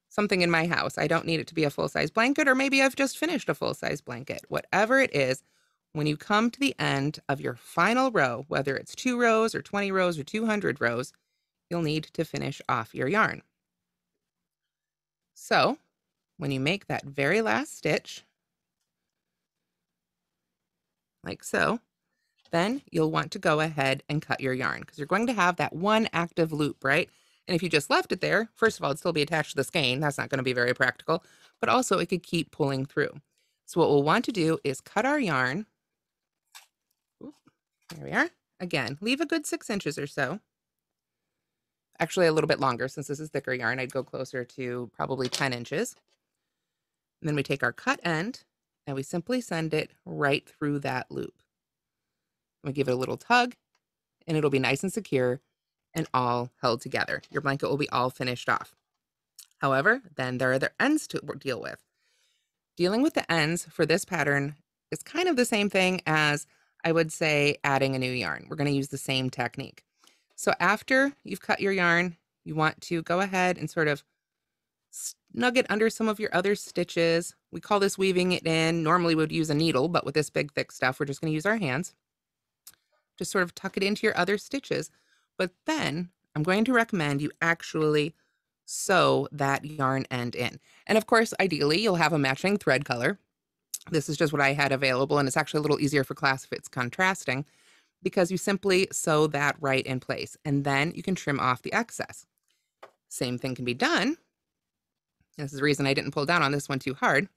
something in my house. I don't need it to be a full size blanket, or maybe I've just finished a full size blanket. Whatever it is, when you come to the end of your final row, whether it's two rows or 20 rows or 200 rows, you'll need to finish off your yarn. So when you make that very last stitch, like so, then you'll want to go ahead and cut your yarn because you're going to have that one active loop, right? And if you just left it there, first of all, it'd still be attached to the skein. That's not going to be very practical, but also it could keep pulling through. So what we'll want to do is cut our yarn. there we are. Again, leave a good six inches or so. Actually, a little bit longer since this is thicker yarn. I'd go closer to probably 10 inches. And then we take our cut end and we simply send it right through that loop. We give it a little tug and it'll be nice and secure and all held together. Your blanket will be all finished off. However, then there are the ends to deal with. Dealing with the ends for this pattern is kind of the same thing as I would say adding a new yarn. We're going to use the same technique. So after you've cut your yarn, you want to go ahead and sort of snug it under some of your other stitches. We call this weaving it in. Normally we would use a needle, but with this big thick stuff, we're just going to use our hands. Just sort of tuck it into your other stitches but then I'm going to recommend you actually sew that yarn end in. And of course, ideally, you'll have a matching thread color. This is just what I had available, and it's actually a little easier for class if it's contrasting because you simply sew that right in place, and then you can trim off the excess. Same thing can be done. This is the reason I didn't pull down on this one too hard.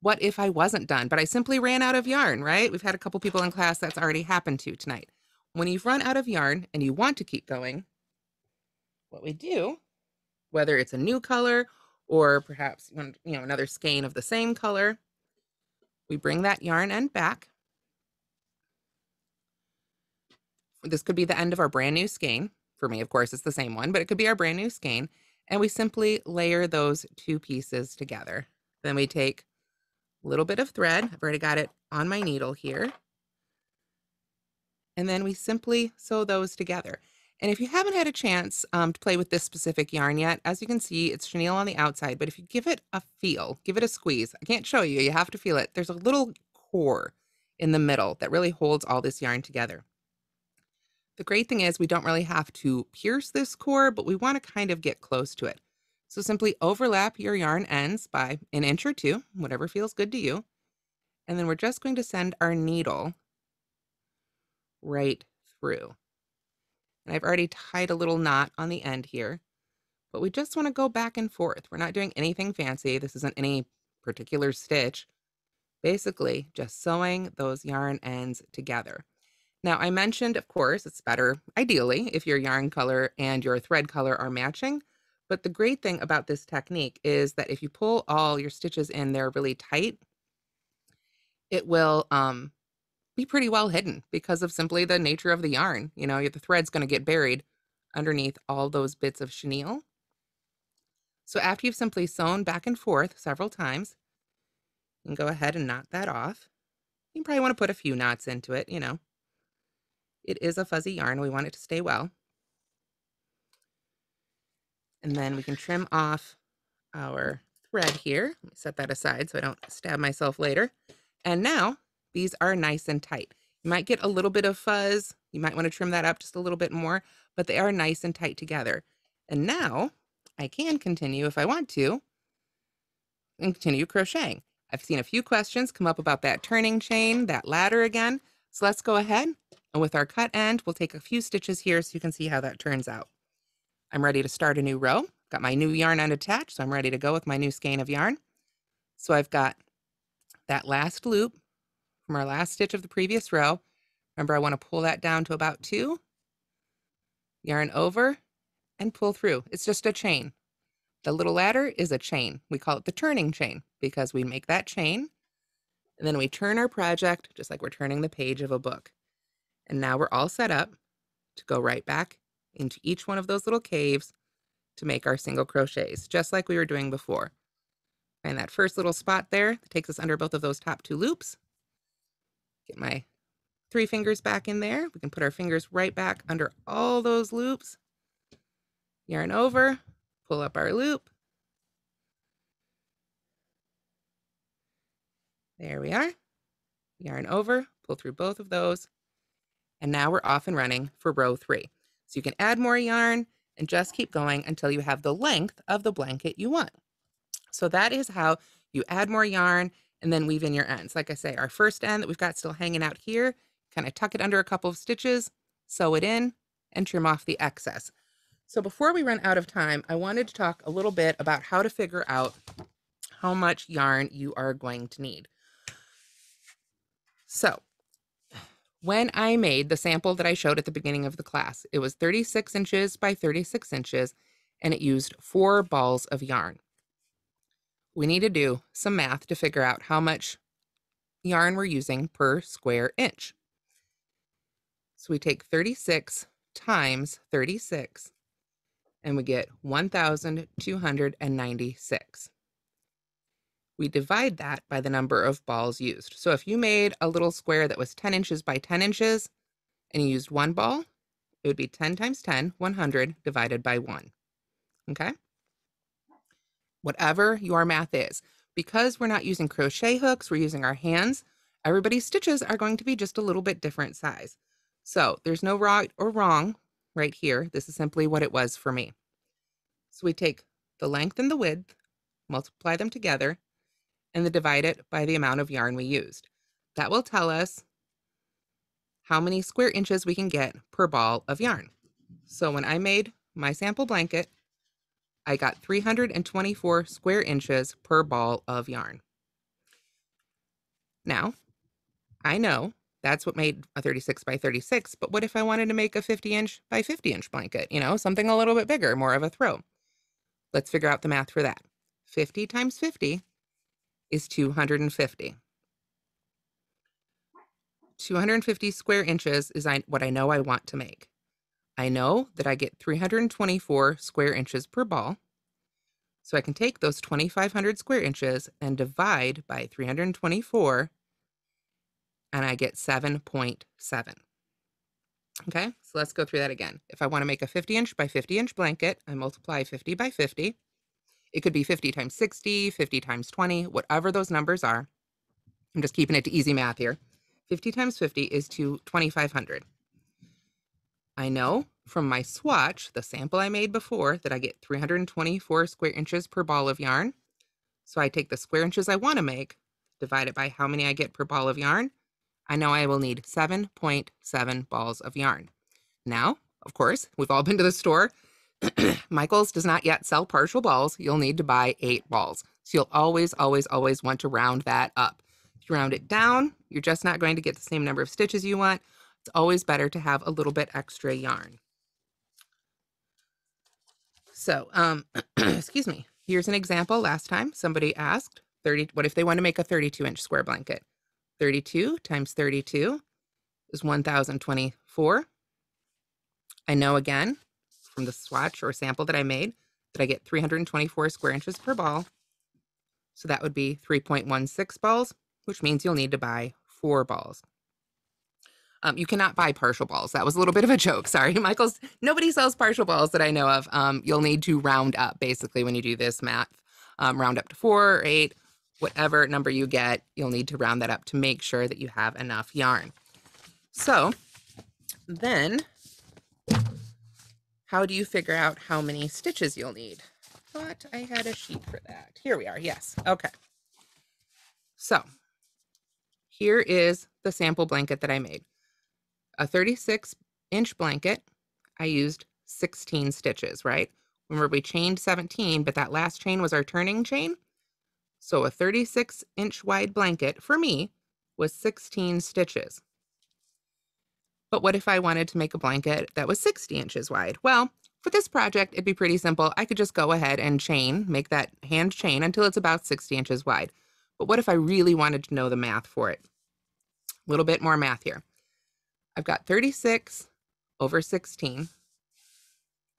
What if I wasn't done, but I simply ran out of yarn, right? We've had a couple people in class that's already happened to tonight. When you've run out of yarn and you want to keep going, what we do, whether it's a new color or perhaps you know another skein of the same color, we bring that yarn end back. This could be the end of our brand new skein. For me, of course, it's the same one, but it could be our brand new skein. And we simply layer those two pieces together. Then we take a little bit of thread. I've already got it on my needle here and then we simply sew those together. And if you haven't had a chance um, to play with this specific yarn yet, as you can see, it's chenille on the outside, but if you give it a feel, give it a squeeze, I can't show you, you have to feel it. There's a little core in the middle that really holds all this yarn together. The great thing is we don't really have to pierce this core, but we want to kind of get close to it. So simply overlap your yarn ends by an inch or two, whatever feels good to you. And then we're just going to send our needle right through. And I've already tied a little knot on the end here, but we just want to go back and forth. We're not doing anything fancy. This isn't any particular stitch. Basically, just sewing those yarn ends together. Now, I mentioned, of course, it's better, ideally, if your yarn color and your thread color are matching. But the great thing about this technique is that if you pull all your stitches in there really tight, it will um, be pretty well hidden because of simply the nature of the yarn. You know, the thread's going to get buried underneath all those bits of chenille. So after you've simply sewn back and forth several times, you can go ahead and knot that off. You probably want to put a few knots into it, you know. It is a fuzzy yarn. We want it to stay well. And then we can trim off our thread here. Let me set that aside so I don't stab myself later. And now these are nice and tight. You might get a little bit of fuzz. You might want to trim that up just a little bit more, but they are nice and tight together. And now I can continue if I want to and continue crocheting. I've seen a few questions come up about that turning chain, that ladder again. So let's go ahead and with our cut end, we'll take a few stitches here so you can see how that turns out. I'm ready to start a new row. Got my new yarn unattached, so I'm ready to go with my new skein of yarn. So I've got that last loop from our last stitch of the previous row. Remember, I want to pull that down to about two, yarn over, and pull through. It's just a chain. The little ladder is a chain. We call it the turning chain because we make that chain, and then we turn our project just like we're turning the page of a book. And now we're all set up to go right back into each one of those little caves to make our single crochets, just like we were doing before. And that first little spot there that takes us under both of those top two loops. Get my three fingers back in there. We can put our fingers right back under all those loops. Yarn over, pull up our loop. There we are. Yarn over, pull through both of those. And now we're off and running for row three. So you can add more yarn and just keep going until you have the length of the blanket you want. So that is how you add more yarn and then weave in your ends. Like I say, our first end that we've got still hanging out here, kind of tuck it under a couple of stitches, sew it in, and trim off the excess. So before we run out of time, I wanted to talk a little bit about how to figure out how much yarn you are going to need. So when I made the sample that I showed at the beginning of the class, it was 36 inches by 36 inches, and it used four balls of yarn. We need to do some math to figure out how much yarn we're using per square inch. So we take 36 times 36, and we get 1,296 we divide that by the number of balls used. So if you made a little square that was 10 inches by 10 inches and you used one ball, it would be 10 times 10, 100 divided by 1. Okay? Whatever your math is. Because we're not using crochet hooks, we're using our hands, everybody's stitches are going to be just a little bit different size. So there's no right or wrong right here. This is simply what it was for me. So we take the length and the width, multiply them together, and then divide it by the amount of yarn we used. That will tell us how many square inches we can get per ball of yarn. So when I made my sample blanket, I got 324 square inches per ball of yarn. Now, I know that's what made a 36 by 36, but what if I wanted to make a 50 inch by 50 inch blanket? You know, something a little bit bigger, more of a throw. Let's figure out the math for that. 50 times 50 is 250. 250 square inches is what I know I want to make. I know that I get 324 square inches per ball. So I can take those 2,500 square inches and divide by 324, and I get 7.7. Okay, so let's go through that again. If I want to make a 50 inch by 50 inch blanket, I multiply 50 by 50. It could be 50 times 60, 50 times 20, whatever those numbers are. I'm just keeping it to easy math here. 50 times 50 is to 2,500. I know from my swatch, the sample I made before, that I get 324 square inches per ball of yarn. So I take the square inches I want to make, divide it by how many I get per ball of yarn. I know I will need 7.7 balls of yarn. Now, of course, we've all been to the store. Michaels does not yet sell partial balls. You'll need to buy eight balls. So you'll always, always, always want to round that up. If you round it down, you're just not going to get the same number of stitches you want. It's always better to have a little bit extra yarn. So, um, excuse me. Here's an example. Last time somebody asked 30, what if they want to make a 32 inch square blanket? 32 times 32 is 1,024. I know again from the swatch or sample that I made that I get 324 square inches per ball. So that would be 3.16 balls, which means you'll need to buy four balls. Um, you cannot buy partial balls. That was a little bit of a joke. Sorry, Michaels. Nobody sells partial balls that I know of. Um, you'll need to round up basically when you do this math. Um, round up to four or eight, whatever number you get, you'll need to round that up to make sure that you have enough yarn. So then, how do you figure out how many stitches you'll need? Thought I had a sheet for that. Here we are. Yes. Okay. So here is the sample blanket that I made. A 36 inch blanket, I used 16 stitches, right? Remember we chained 17, but that last chain was our turning chain. So a 36 inch wide blanket for me was 16 stitches. But what if I wanted to make a blanket that was 60 inches wide? Well, for this project, it'd be pretty simple. I could just go ahead and chain, make that hand chain until it's about 60 inches wide. But what if I really wanted to know the math for it? A little bit more math here. I've got 36 over 16.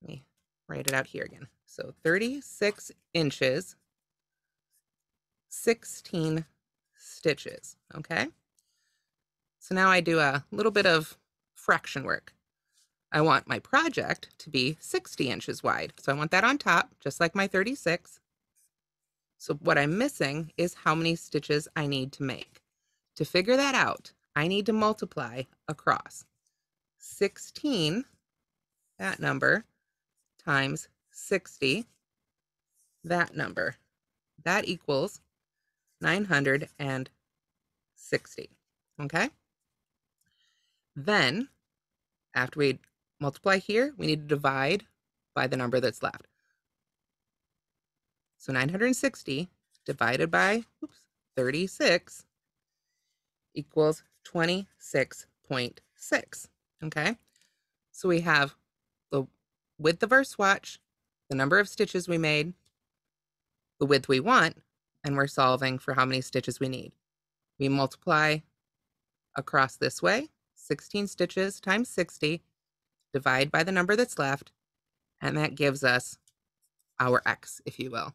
Let me write it out here again. So 36 inches, 16 stitches, okay? So now I do a little bit of fraction work. I want my project to be 60 inches wide. So I want that on top, just like my 36. So what I'm missing is how many stitches I need to make. To figure that out, I need to multiply across 16, that number, times 60, that number. That equals 960, okay? Then, after we multiply here, we need to divide by the number that's left. So 960 divided by oops, 36 equals 26.6. Okay, so we have the width of our swatch, the number of stitches we made, the width we want, and we're solving for how many stitches we need. We multiply across this way, 16 stitches times 60, divide by the number that's left, and that gives us our x, if you will.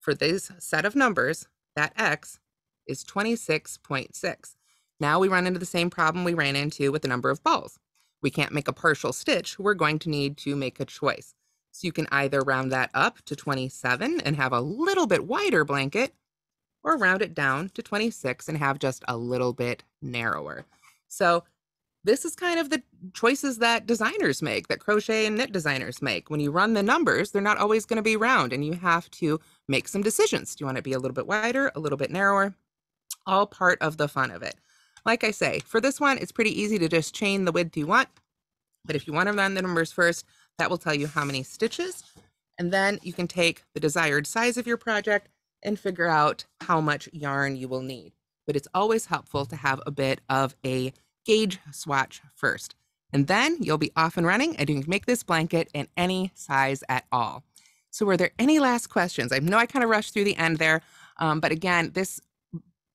For this set of numbers, that x is 26.6. Now we run into the same problem we ran into with the number of balls. We can't make a partial stitch. We're going to need to make a choice. So you can either round that up to 27 and have a little bit wider blanket, or round it down to 26 and have just a little bit narrower. So this is kind of the choices that designers make, that crochet and knit designers make. When you run the numbers, they're not always going to be round, and you have to make some decisions. Do you want it to be a little bit wider, a little bit narrower? All part of the fun of it. Like I say, for this one, it's pretty easy to just chain the width you want. But if you want to run the numbers first, that will tell you how many stitches. And then you can take the desired size of your project and figure out how much yarn you will need. But it's always helpful to have a bit of a gauge swatch first. And then you'll be off and running and you can make this blanket in any size at all. So were there any last questions? I know I kind of rushed through the end there, um, but again, this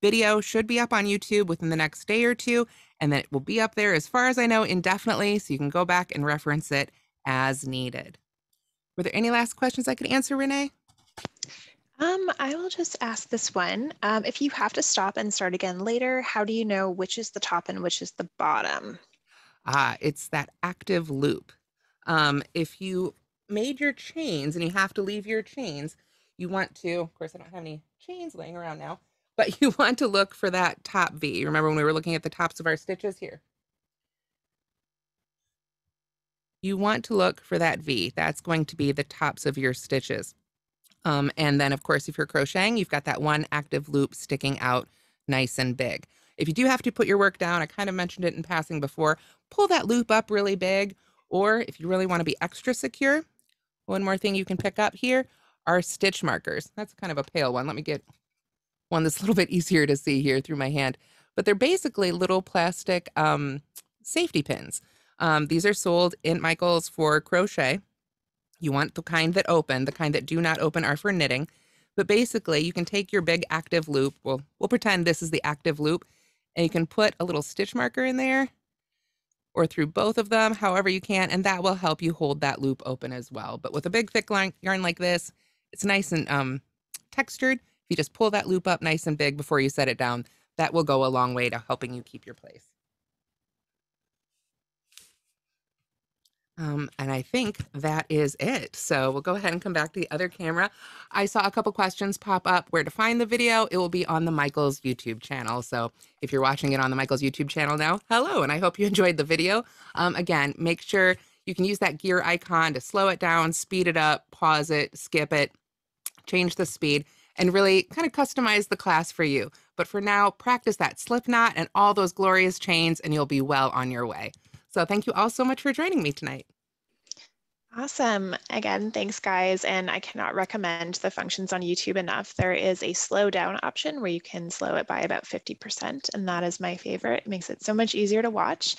video should be up on YouTube within the next day or two, and then it will be up there, as far as I know, indefinitely, so you can go back and reference it as needed. Were there any last questions I could answer, Renee? Um, I will just ask this one. Um, if you have to stop and start again later, how do you know which is the top and which is the bottom? Ah, it's that active loop. Um, if you made your chains and you have to leave your chains, you want to, of course, I don't have any chains laying around now, but you want to look for that top V. Remember when we were looking at the tops of our stitches here? You want to look for that V. That's going to be the tops of your stitches. Um, and then, of course, if you're crocheting, you've got that one active loop sticking out nice and big. If you do have to put your work down, I kind of mentioned it in passing before, pull that loop up really big. Or if you really want to be extra secure, one more thing you can pick up here are stitch markers. That's kind of a pale one. Let me get one that's a little bit easier to see here through my hand. But they're basically little plastic um, safety pins. Um, these are sold in Michaels for crochet. You want the kind that open, the kind that do not open are for knitting. But basically, you can take your big active loop. Well, we'll pretend this is the active loop And you can put a little stitch marker in there or through both of them, however you can, and that will help you hold that loop open as well. But with a big thick yarn like this, it's nice and um, textured. If you just pull that loop up nice and big before you set it down, that will go a long way to helping you keep your place. Um, and I think that is it. So we'll go ahead and come back to the other camera. I saw a couple questions pop up where to find the video. It will be on the Michaels YouTube channel. So if you're watching it on the Michaels YouTube channel now, hello, and I hope you enjoyed the video. Um, again, make sure you can use that gear icon to slow it down, speed it up, pause it, skip it, change the speed, and really kind of customize the class for you. But for now, practice that slip knot and all those glorious chains, and you'll be well on your way. So thank you all so much for joining me tonight. Awesome. Again, thanks guys. And I cannot recommend the functions on YouTube enough. There is a slow down option where you can slow it by about 50%. And that is my favorite. It makes it so much easier to watch.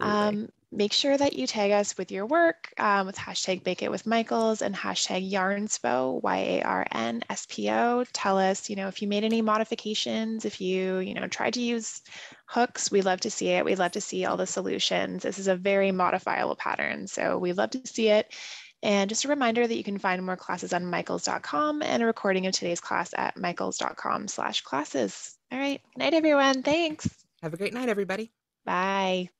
Um, make sure that you tag us with your work um, with hashtag make it with michaels and hashtag yarnspo y-a-r-n-s-p-o tell us you know if you made any modifications if you you know tried to use hooks we love to see it. We love to see all the solutions. This is a very modifiable pattern so we love to see it. And just a reminder that you can find more classes on michaels.com and a recording of today's class at michaels.com slash classes. All right. Good night everyone. Thanks. Have a great night everybody. Bye